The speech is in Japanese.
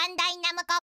バンダイナムコ